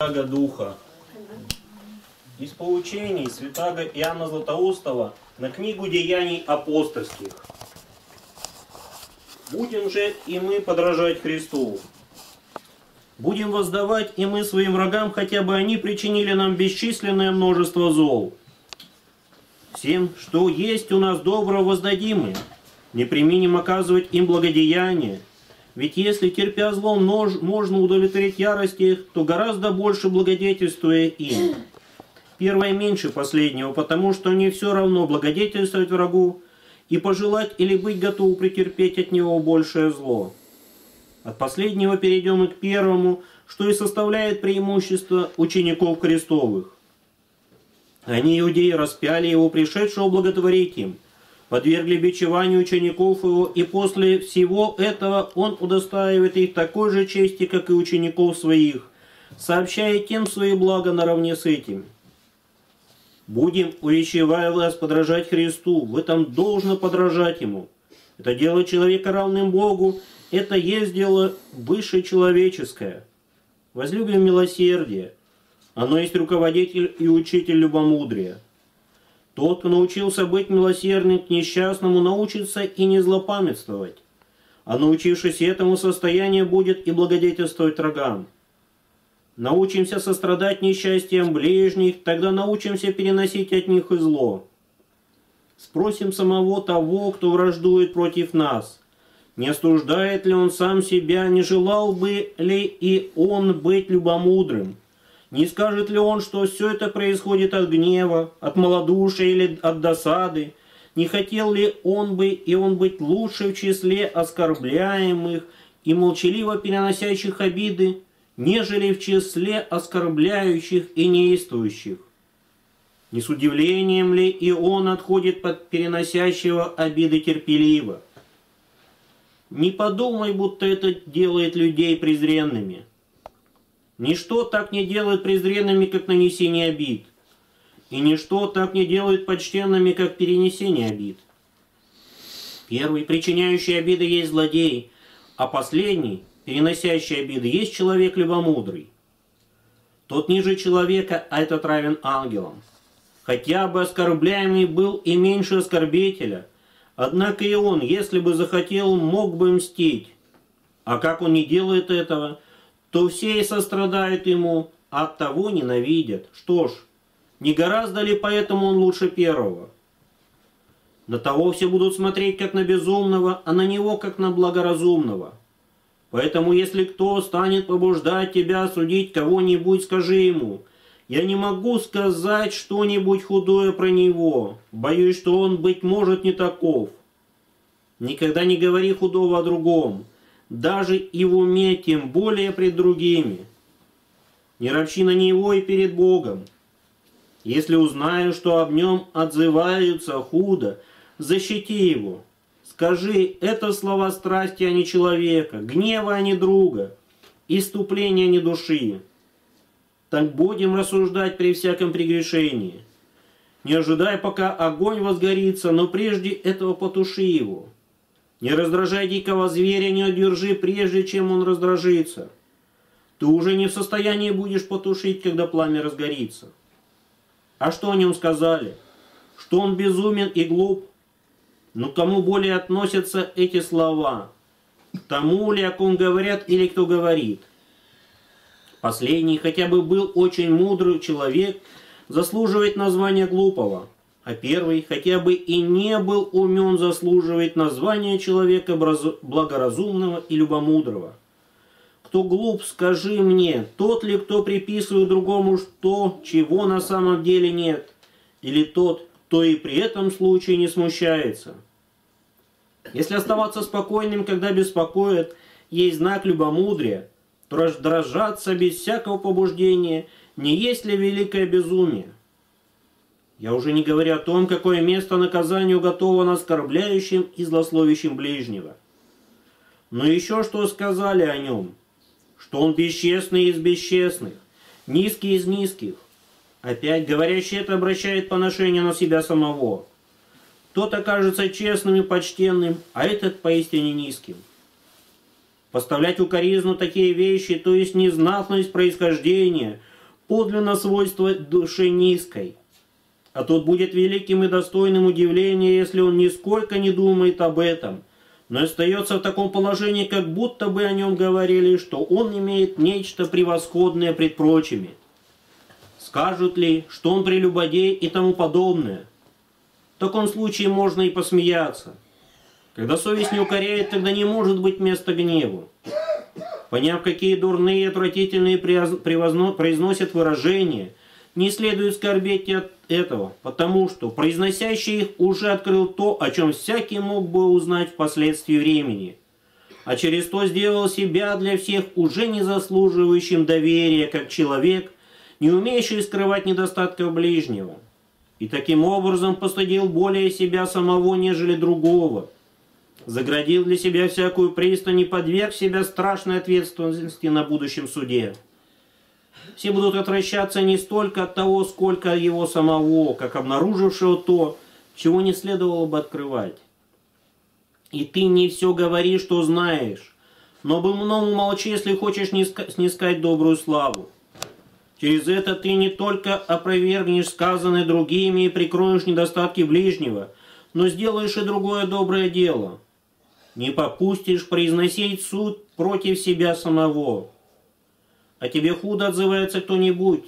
Святаго Духа. Из поучений Святаго Иоанна Златоустова на книгу Деяний апостольских. Будем же и мы подражать Христу. Будем воздавать и мы своим врагам, хотя бы они причинили нам бесчисленное множество зол. Всем, что есть у нас доброго, воздадим им. Не применим оказывать им благодеяние, ведь если, терпя зло, множ, можно удовлетворить ярость их, то гораздо больше благодетельствуя им. Первое меньше последнего, потому что не все равно благодетельствовать врагу и пожелать или быть готову претерпеть от него большее зло. От последнего перейдем и к первому, что и составляет преимущество учеников крестовых. Они, иудеи, распяли его, пришедшего благотворить им – подвергли бичеванию учеников его, и после всего этого он удостаивает их такой же чести, как и учеников своих, сообщая тем свои блага наравне с этим. Будем, увещевая вас, подражать Христу, в этом должно подражать Ему. Это дело человека равным Богу, это есть дело выше человеческое. Возлюбим милосердие, оно есть руководитель и учитель любомудрия. Тот, кто научился быть милосердным к несчастному, научится и не злопамятствовать. А научившись этому состоянию, будет и благодетельствовать врагам. Научимся сострадать несчастьям ближних, тогда научимся переносить от них и зло. Спросим самого того, кто враждует против нас. Не осуждает ли он сам себя, не желал бы ли и он быть любомудрым? Не скажет ли он, что все это происходит от гнева, от малодушия или от досады? Не хотел ли он бы и он быть лучше в числе оскорбляемых и молчаливо переносящих обиды, нежели в числе оскорбляющих и неистующих? Не с удивлением ли и он отходит под переносящего обиды терпеливо? Не подумай, будто это делает людей презренными – Ничто так не делает презренными, как нанесение обид. И ничто так не делает почтенными, как перенесение обид. Первый, причиняющий обиды, есть злодей, а последний, переносящий обиды, есть человек любомудрый. Тот ниже человека, а этот равен ангелам. Хотя бы оскорбляемый был и меньше оскорбителя, однако и он, если бы захотел, мог бы мстить. А как он не делает этого – то все и сострадают ему, а от того ненавидят. Что ж, не гораздо ли поэтому он лучше первого? На того все будут смотреть как на безумного, а на него как на благоразумного. Поэтому если кто станет побуждать тебя судить кого-нибудь, скажи ему, я не могу сказать что-нибудь худое про него, боюсь, что он, быть может, не таков. Никогда не говори худого о другом, даже и в уме, тем более пред другими. Не ропщи на него и перед Богом. Если узнаю, что об нем отзываются худо, защити его. Скажи, это слова страсти, а не человека, гнева, а не друга, иступления, а не души. Так будем рассуждать при всяком прегрешении. Не ожидай, пока огонь возгорится, но прежде этого потуши его. Не раздражай дикого зверя, не одержи, прежде чем он раздражится. Ты уже не в состоянии будешь потушить, когда пламя разгорится. А что о нем сказали? Что он безумен и глуп? Но кому более относятся эти слова? Тому ли, о ком говорят, или кто говорит? Последний, хотя бы был очень мудрый человек, заслуживает названия глупого – а первый, хотя бы и не был умен, заслуживает названия человека благоразумного и любомудрого. Кто глуп, скажи мне, тот ли, кто приписывает другому что, чего на самом деле нет, или тот, кто и при этом случае не смущается? Если оставаться спокойным, когда беспокоят, есть знак любомудрия, то раздражаться без всякого побуждения не есть ли великое безумие? Я уже не говорю о том, какое место наказанию готово оскорбляющим и злословящим ближнего. Но еще что сказали о нем, что он бесчестный из бесчестных, низкий из низких. Опять говорящий это обращает поношение на себя самого. Тот окажется честным и почтенным, а этот поистине низким. поставлять укоризну такие вещи, то есть незнатность происхождения, подлинно свойство души низкой. А тот будет великим и достойным удивления, если он нисколько не думает об этом, но остается в таком положении, как будто бы о нем говорили, что он имеет нечто превосходное пред прочими. Скажут ли, что он прелюбодей и тому подобное? В таком случае можно и посмеяться. Когда совесть не укоряет, тогда не может быть места гневу. Поняв, какие дурные и отвратительные произносят выражения, не следует скорбеть от этого, потому что произносящий их уже открыл то, о чем всякий мог бы узнать впоследствии времени, а через то сделал себя для всех уже не заслуживающим доверия, как человек, не умеющий скрывать недостатков ближнего, и таким образом постыдил более себя самого, нежели другого, заградил для себя всякую пристань и подверг себя страшной ответственности на будущем суде все будут отвращаться не столько от того, сколько его самого, как обнаружившего то, чего не следовало бы открывать. И ты не все говоришь, что знаешь, но бы мному молчи, если хочешь снискать добрую славу. Через это ты не только опровергнешь сказанное другими и прикроешь недостатки ближнего, но сделаешь и другое доброе дело. Не попустишь произносить суд против себя самого о тебе худо отзывается кто-нибудь.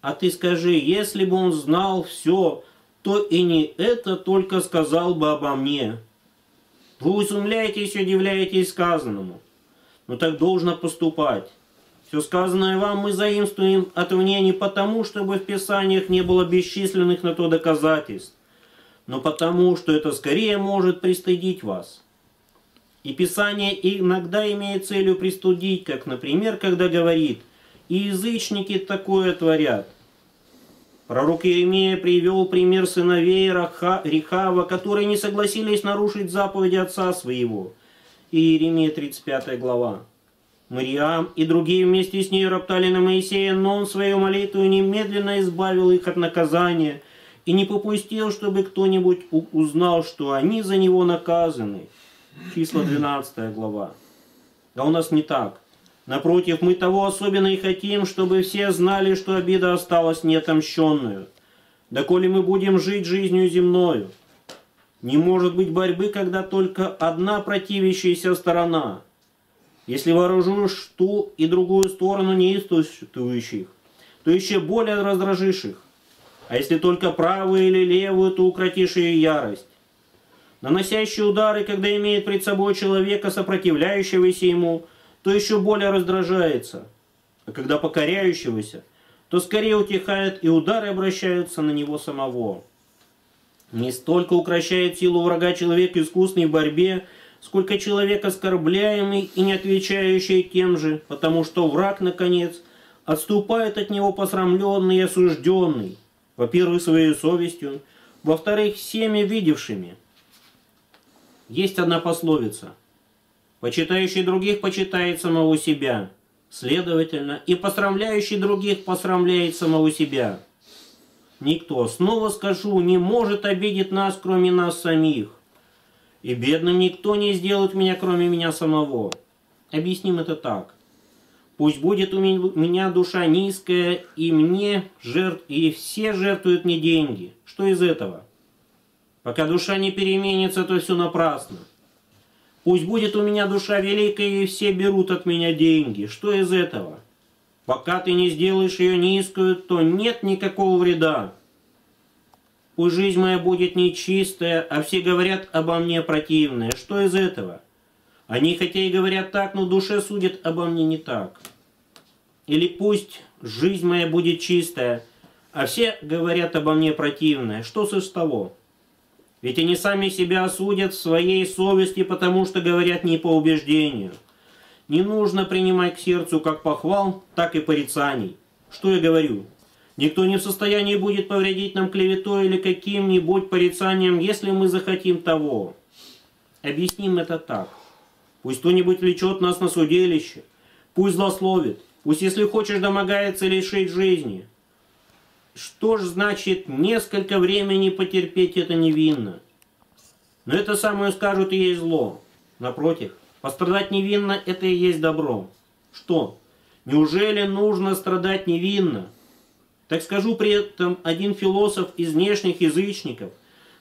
А ты скажи, если бы он знал все, то и не это только сказал бы обо мне. Вы изумляетесь и удивляетесь сказанному. Но так должно поступать. Все сказанное вам мы заимствуем от мне не потому, чтобы в Писаниях не было бесчисленных на то доказательств, но потому, что это скорее может пристыдить вас. И Писание иногда имеет целью пристудить, как, например, когда говорит «И язычники такое творят». Пророк Иеремия привел пример сыновей Раха, Рехава, которые не согласились нарушить заповеди отца своего. Иеремия 35 глава. Мариам и другие вместе с ней роптали на Моисея, но он свою молитву немедленно избавил их от наказания и не попустил, чтобы кто-нибудь узнал, что они за него наказаны числа 12 глава. А у нас не так. Напротив, мы того особенно и хотим, чтобы все знали, что обида осталась неотомщенную. Доколе мы будем жить жизнью земною. Не может быть борьбы, когда только одна противящаяся сторона. Если вооружишь ту и другую сторону неистующих, то еще более раздражишь их. А если только правую или левую, то укротишь ее ярость наносящий удары, когда имеет пред собой человека, сопротивляющегося ему, то еще более раздражается. А когда покоряющегося, то скорее утихает, и удары обращаются на него самого. Не столько укращает силу врага человек искусный в борьбе, сколько человек оскорбляемый и не отвечающий тем же, потому что враг, наконец, отступает от него посрамленный и осужденный, во-первых, своей совестью, во-вторых, всеми видевшими – есть одна пословица. Почитающий других почитает самого себя. Следовательно, и посрамляющий других посрамляет самого себя. Никто, снова скажу, не может обидеть нас, кроме нас самих. И бедным никто не сделает меня, кроме меня самого. Объясним это так. Пусть будет у меня душа низкая, и мне жертв, и все жертвуют мне деньги. Что из этого? Пока душа не переменится, то все напрасно. Пусть будет у меня душа великая, и все берут от меня деньги. Что из этого? Пока ты не сделаешь ее низкую, то нет никакого вреда. Пусть жизнь моя будет нечистая, а все говорят обо мне противное. Что из этого? Они хотя и говорят так, но в душе судят обо мне не так. Или пусть жизнь моя будет чистая, а все говорят обо мне противное. Что с того? Ведь они сами себя осудят в своей совести, потому что говорят не по убеждению. Не нужно принимать к сердцу как похвал, так и порицаний. Что я говорю? Никто не в состоянии будет повредить нам клеветой или каким-нибудь порицанием, если мы захотим того. Объясним это так. Пусть кто-нибудь влечет нас на судилище, пусть злословит, пусть, если хочешь, домогается лишить жизни – что ж значит несколько времени потерпеть это невинно? Но это самое скажут и есть зло. Напротив, Пострадать невинно – это и есть добро. Что? Неужели нужно страдать невинно? Так скажу при этом один философ из внешних язычников,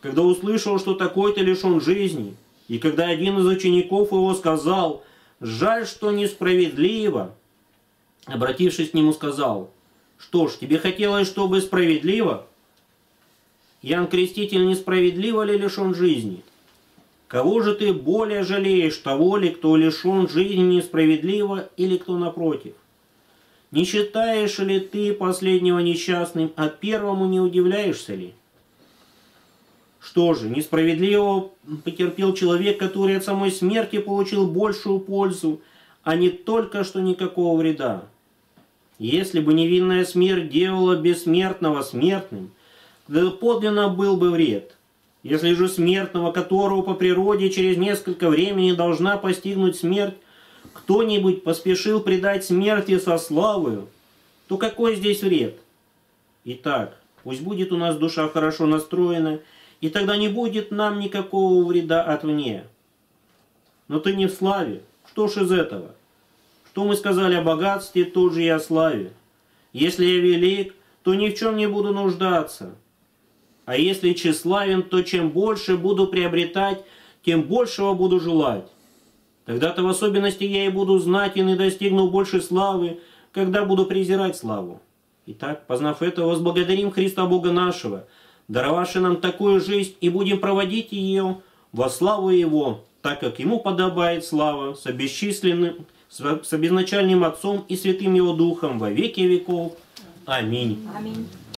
когда услышал, что такой-то лишен жизни, и когда один из учеников его сказал, «Жаль, что несправедливо», обратившись к нему, сказал, «Что ж, тебе хотелось, чтобы справедливо?» Ян Креститель несправедливо ли лишен жизни? Кого же ты более жалеешь, того ли, кто лишен жизни несправедливо, или кто напротив? Не считаешь ли ты последнего несчастным, а первому не удивляешься ли? Что же, несправедливо потерпел человек, который от самой смерти получил большую пользу, а не только что никакого вреда. Если бы невинная смерть делала бессмертного смертным, то подлинно был бы вред. Если же смертного, которого по природе через несколько времени должна постигнуть смерть, кто-нибудь поспешил предать смерти со славою, то какой здесь вред? Итак, пусть будет у нас душа хорошо настроена, и тогда не будет нам никакого вреда отвне. Но ты не в славе. Что ж из этого? Что мы сказали о богатстве, то же и о славе. Если я велик, то ни в чем не буду нуждаться. А если тщеславен, то чем больше буду приобретать, тем большего буду желать. Тогда-то в особенности я и буду знатен и достигну большей славы, когда буду презирать славу. Итак, познав это, возблагодарим Христа Бога нашего, даровавший нам такую жизнь, и будем проводить ее во славу Его, так как Ему подобает слава с обесчисленным, с обезначальным Отцом и Святым Его Духом во веки веков. Аминь. Аминь.